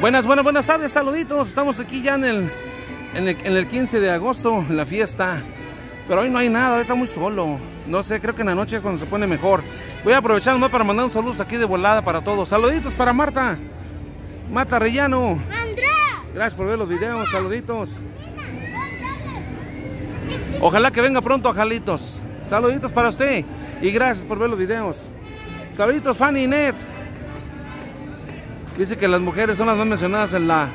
Buenas, buenas, buenas tardes, saluditos. Estamos aquí ya en el, en el, 15 de agosto, en la fiesta. Pero hoy no hay nada, hoy está muy solo. No sé, creo que en la noche es cuando se pone mejor. Voy a aprovechar nomás para mandar un saludo aquí de volada para todos. Saluditos para Marta. Marta Rellano. Andrea. Gracias por ver los videos, saluditos. Ojalá que venga pronto a Jalitos. Saluditos para usted. Y gracias por ver los videos. Saluditos Fanny y Net. Dice que las mujeres son las más mencionadas en la,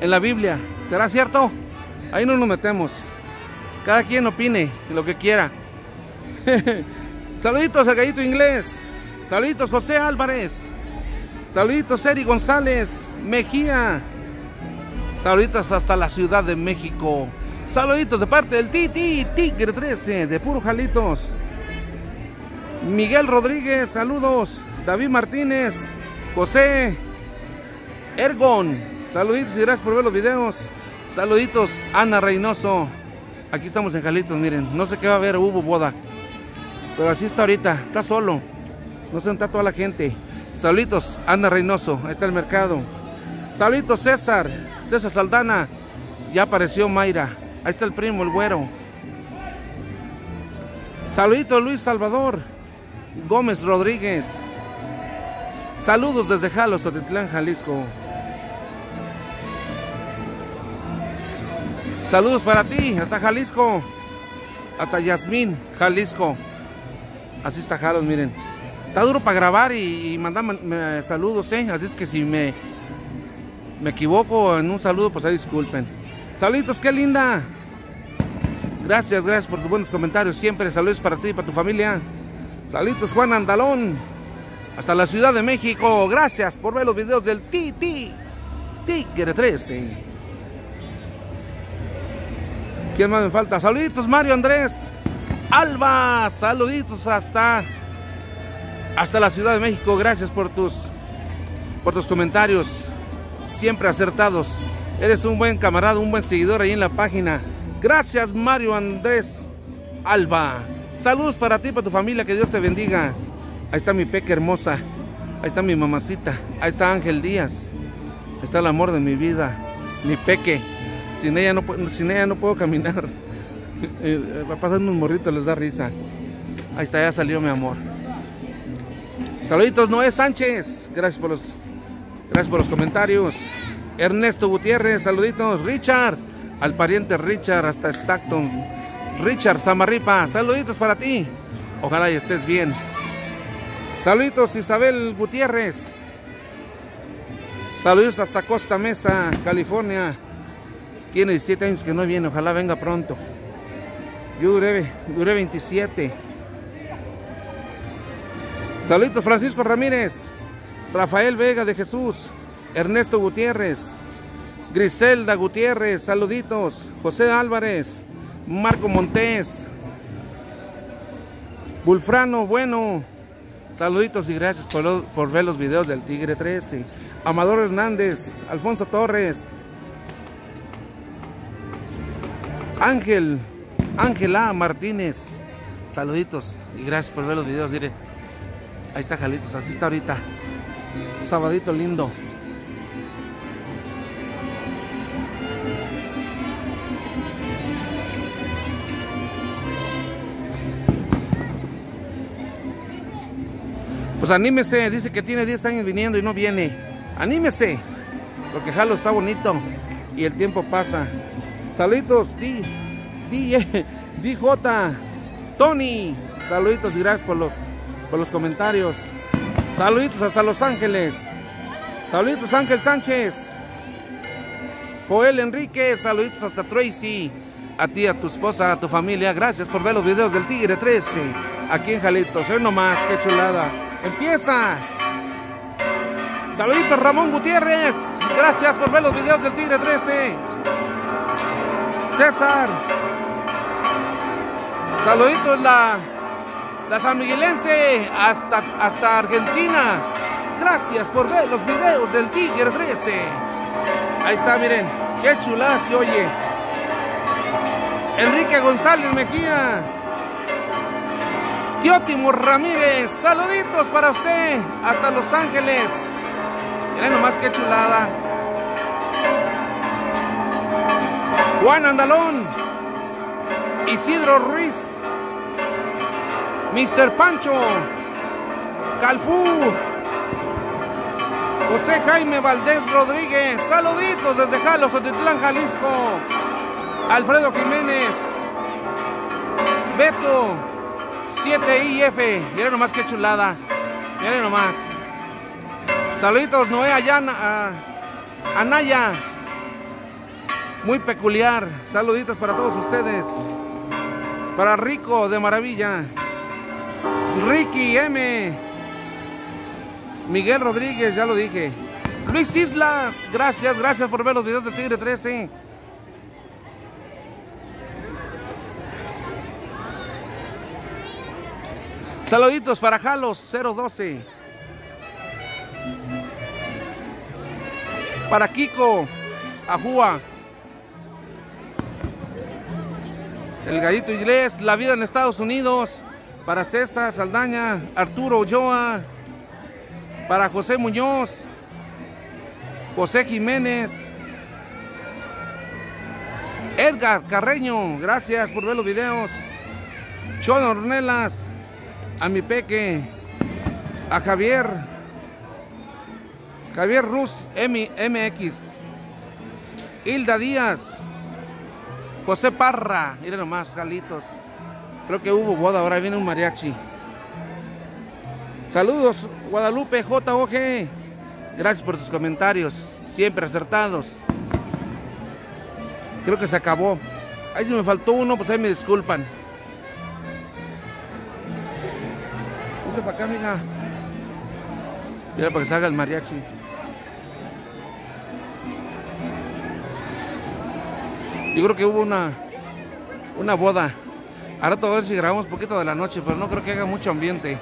en la Biblia. ¿Será cierto? Ahí no nos metemos. Cada quien opine lo que quiera. Saluditos al gallito inglés. Saluditos José Álvarez. Saluditos Eri González. Mejía. Saluditos hasta la Ciudad de México. Saluditos de parte del Titi Tigre 13 de Puro Jalitos. Miguel Rodríguez, saludos. David Martínez, José Ergon, saluditos y gracias por ver los videos. Saluditos, Ana Reynoso. Aquí estamos en Jalitos, miren. No sé qué va a haber, hubo boda. Pero así está ahorita, está solo. No se está toda la gente. Saluditos, Ana Reynoso. Ahí está el mercado. Saluditos, César. César Saldana. Ya apareció Mayra. Ahí está el primo, el güero. Saluditos, Luis Salvador. Gómez Rodríguez. Saludos desde Jalos, Totitlán, Jalisco. Saludos para ti, hasta Jalisco. Hasta Yasmín, Jalisco. Así está Jalos, miren. Está duro para grabar y, mandar saludos, ¿eh? Así es que si me, me equivoco en un saludo, pues ahí disculpen. Saludos, qué linda. Gracias, gracias por tus buenos comentarios. Siempre saludos para ti y para tu familia. Saludos, Juan Andalón hasta la Ciudad de México. Gracias por ver los videos del Titi Tigre 13. ¿Quién más me falta? Saluditos Mario Andrés. Alba, saluditos hasta hasta la Ciudad de México. Gracias por tus por tus comentarios siempre acertados. Eres un buen camarada, un buen seguidor ahí en la página. Gracias Mario Andrés Alba. Saludos para ti, para tu familia, que Dios te bendiga. Ahí está mi peque hermosa. Ahí está mi mamacita. Ahí está Ángel Díaz. Está el amor de mi vida. Mi peque. Sin ella no, sin ella no puedo caminar. Eh, va a pasar unos morritos, les da risa. Ahí está, ya salió mi amor. Saluditos, Noé Sánchez. Gracias por los, gracias por los comentarios. Ernesto Gutiérrez, saluditos. Richard, al pariente Richard hasta Stockton. Richard Samarripa, saluditos para ti. Ojalá y estés bien. Saluditos Isabel Gutiérrez. Saludos hasta Costa Mesa, California. Tiene 17 años que no viene, ojalá venga pronto. Yo duré, duré 27. Saluditos Francisco Ramírez, Rafael Vega de Jesús, Ernesto Gutiérrez, Griselda Gutiérrez, saluditos, José Álvarez, Marco Montés, Bulfrano Bueno, Saluditos y gracias por, ver los videos del Tigre 13. Amador Hernández, Alfonso Torres, Ángel, Ángela Martínez. Saluditos y gracias por ver los videos. Mire, ahí está Jalitos, así está ahorita. Sabadito lindo. Pues anímese, dice que tiene 10 años viniendo y no viene. Anímese, porque Jalo está bonito y el tiempo pasa. Saluditos, di, di, DJ, Tony. Saluditos y gracias por los, por los comentarios. Saluditos hasta Los Ángeles. Saluditos Ángel Sánchez. Joel Enrique, saluditos hasta Tracy. A ti, a tu esposa, a tu familia. Gracias por ver los videos del Tigre 13. Aquí en Jalisco. Soy nomás, qué chulada. Empieza. Saluditos Ramón Gutiérrez. Gracias por ver los videos del Tigre 13. César. Saluditos la, la San Miguelense hasta, hasta Argentina. Gracias por ver los videos del Tigre 13. Ahí está, miren. Qué chulada se oye. Enrique González Mejía. Tío Ramírez, saluditos para usted hasta Los Ángeles. Miren nomás qué chulada. Juan Andalón. Isidro Ruiz. Mr. Pancho. Calfú. José Jaime Valdés Rodríguez. Saluditos desde Jalos, Otitlán, Jalisco. Alfredo Jiménez. Beto. 7IF. Miren nomás qué chulada. Miren nomás. Saluditos Noé Ayana. A Anaya. Muy peculiar. Saluditos para todos ustedes. Para Rico de Maravilla. Ricky M. Miguel Rodríguez, ya lo dije. Luis Islas, gracias, gracias por ver los videos de Tigre 13. Saluditos para Jalos 012. Para Kiko, Ajúa. El gallito inglés, la vida en Estados Unidos. Para César Saldaña, Arturo Ochoa. Para José Muñoz. José Jiménez. Edgar Carreño, gracias por ver los videos. Chon Ornelas, a mi peque, a Javier, Javier Ruz MX, Hilda Díaz, José Parra, miren nomás, Galitos. Creo que hubo boda, ahora viene un mariachi. Saludos, Guadalupe JOG. Gracias por tus comentarios, siempre acertados. Creo que se acabó. Ahí si me faltó uno, pues ahí me disculpan. Para acá, amiga. Mira para que salga el mariachi. Yo creo que hubo una una boda. Ahora a ver si grabamos un poquito de la noche, pero no creo que haga mucho ambiente.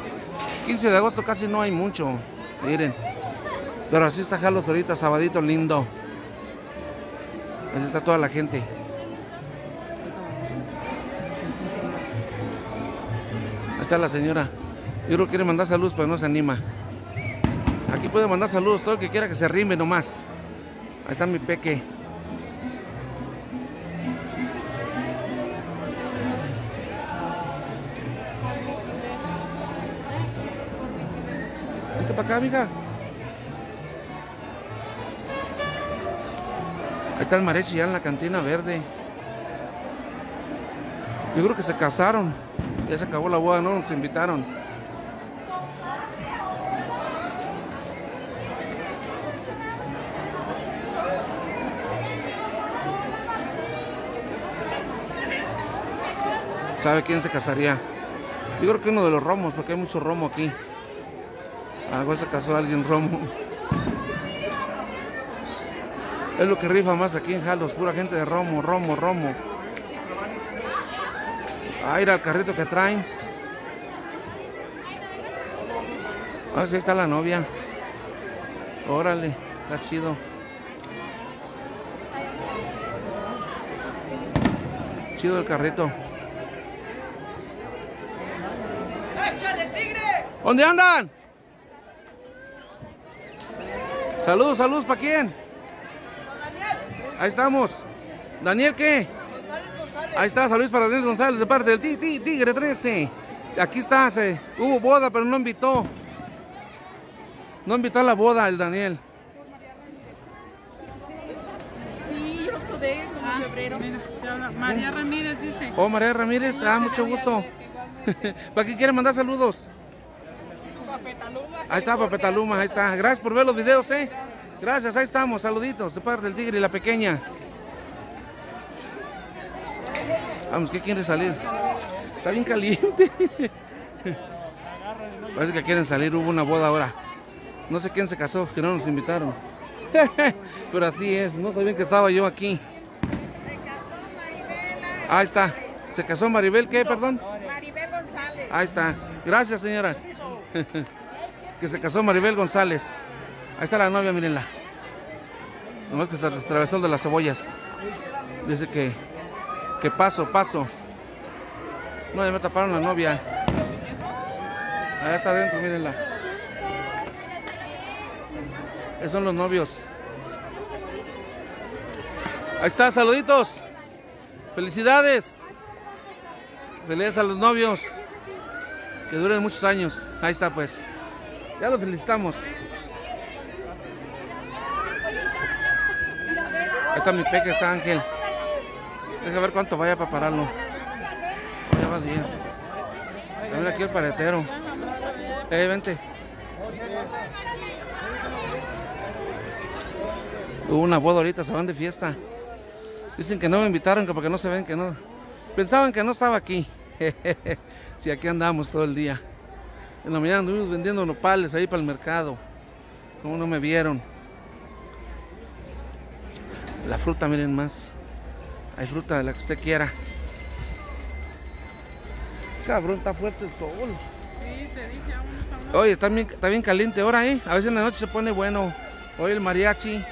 15 de agosto casi no hay mucho. Miren. Pero así está Jalos ahorita, sabadito lindo. Así está toda la gente. Ahí está la señora. Yo creo que quiere mandar saludos, pero no se anima. Aquí puede mandar saludos todo el que quiera que se arrime nomás. Ahí está mi peque. Vente para acá, amiga. Ahí está el mariachi ya en la cantina verde. Yo creo que se casaron. Ya se acabó la boda, no nos invitaron. ¿Sabe quién se casaría? Yo creo que uno de los romos, porque hay mucho romo aquí. Algo se casó alguien romo. Es lo que rifa más aquí en Jalos, pura gente de romo, romo, romo. A ir al carrito que traen. Ah, sí, está la novia. Órale, está chido. Chido el carrito. ¡Échale, tigre! ¿Dónde andan? Saludos, saludos, ¿para quién? Daniel Ahí estamos. ¿Daniel qué? González González. Ahí está, saludos para Daniel González de parte del Ti- Ti- Tigre 13. Aquí está, se, hubo boda, pero no invitó. No invitó a la boda el Daniel. Sí, yo los como febrero. Habla María Ramírez dice. Oh, María Ramírez, ah, mucho gusto. ¿Para qué quiere mandar saludos? Ahí está, Papetaluma, ahí está. Gracias por ver los videos, eh. Gracias, ahí estamos, saluditos de parte del Tigre y la pequeña. Vamos, ¿qué quiere salir? Está bien caliente. Parece que quieren salir, hubo una boda ahora. No sé quién se casó, que no nos invitaron. Pero así es, no sabían que estaba yo aquí. Ahí está. ¿Se casó Maribel qué, perdón? Maribel González. Ahí está. Gracias, señora. que se casó Maribel González. Ahí está la novia, mírenla. Nomás que está atravesando las cebollas. Dice que, que paso, paso. No, ya me taparon la novia. Allá está adentro, mírenla. Esos son los novios. Ahí está, saluditos. Felicidades. Felicidades a los novios. Que duren muchos años. Ahí está, pues. Ya los felicitamos. Ahí está mi peque, está Ángel. Deja ver cuánto vaya para pararlo. Ya va 10. También aquí el paletero. Eh, vente. Hubo una boda ahorita, se van de fiesta. Dicen que no me invitaron, que porque no se ven, que no. Pensaban que no estaba aquí. si aquí andamos todo el día. En la mañana anduvimos vendiendo nopales ahí para el mercado. Como no me vieron. La fruta, miren más. Hay fruta de la que usted quiera. Cabrón, está fuerte el sol. Sí, te dije, aún está Oye, está bien, está bien caliente ahora, ¿eh? A veces en la noche se pone bueno. Hoy el mariachi.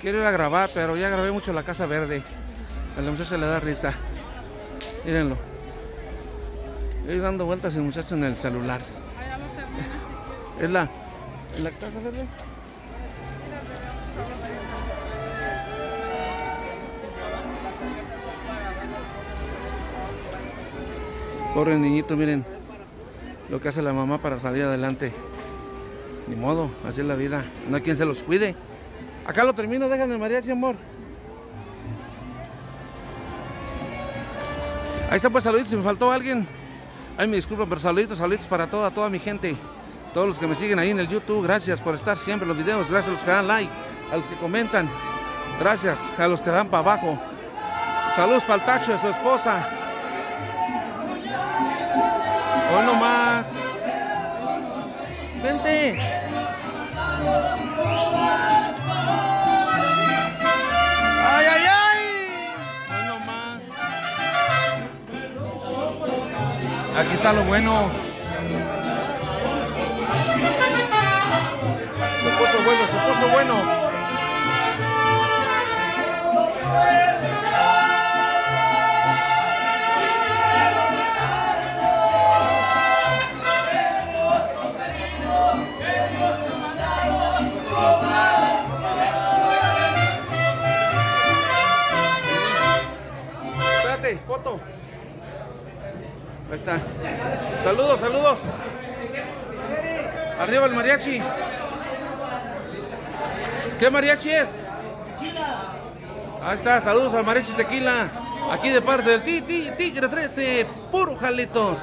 Quiero ir a grabar, pero ya grabé mucho la Casa Verde. A la muchacha le da risa. Mírenlo. Estoy dando vueltas el muchacho en el celular. ¿Es la, ¿es la Casa Verde? Pobre niñito, miren lo que hace la mamá para salir adelante. Ni modo, así es la vida. No hay quien se los cuide. Acá lo termino, déjame mariachi, amor. Ahí está, pues saluditos. Si me faltó alguien, ay, me disculpan, pero saluditos, saluditos para toda, toda mi gente. Todos los que me siguen ahí en el YouTube, gracias por estar siempre en los videos. Gracias a los que dan like, a los que comentan. Gracias a los que dan para abajo. Saludos para el Tacho de su esposa. Hoy no más. Vente. Aquí está lo bueno. Se puso bueno, se puso bueno. Espérate, foto. Ahí está. Saludos, saludos. Arriba el mariachi. ¿Qué mariachi es? Ahí está, saludos al mariachi tequila. Aquí de parte del Ti- Ti- Tigre 13, puro jalitos.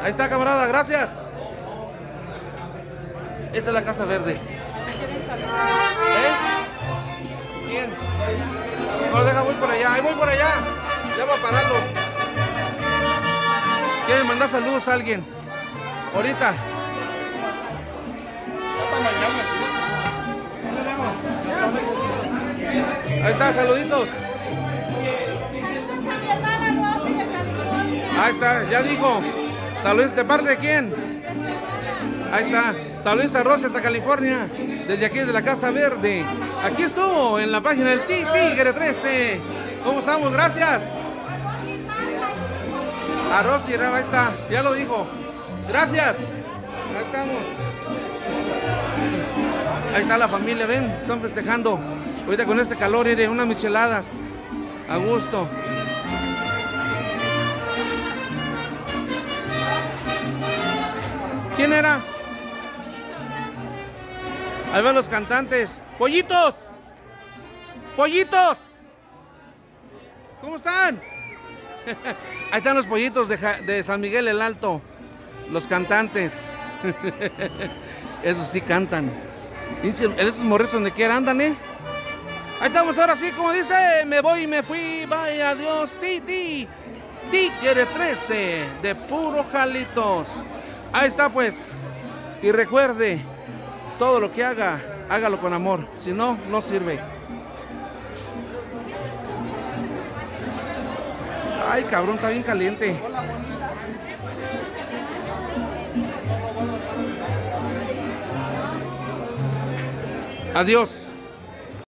Ahí está, camarada, gracias. Esta es la Casa Verde. ¿Eh? ¿Quién? No, deja, voy por allá. Ahí voy por allá. Ya va parando. ¿Quieren mandar saludos a alguien? Ahorita. Ahí está, saluditos. De. Ahí está, ya digo. Saludos de parte de quién. Ahí está. Saludos a Rosy hasta California. Desde aquí, desde la Casa Verde. Aquí estuvo en la página del Ti- Tigre 13. ¿Cómo estamos? Gracias. A Rosy, ahí está. Ya lo dijo. Gracias. Ahí estamos. Ahí está la familia, ven, están festejando. Ahorita con este calor, mire, unas micheladas. A gusto. ¿Quién era? Ahí van los cantantes. ¡Pollitos! ¡Pollitos! ¿Cómo están? Ahí están los pollitos de, San Miguel el Alto. Los cantantes. Esos sí cantan. Esos morritos donde quiera andan, ¿eh? Ahí estamos ahora sí, como dice, me voy y me fui, vaya adiós, ti, ti. Tigre 13, de puro jalitos. Ahí está pues. Y recuerde, todo lo que haga, hágalo con amor. Si no, no sirve. Ay, cabrón, está bien caliente. Adiós.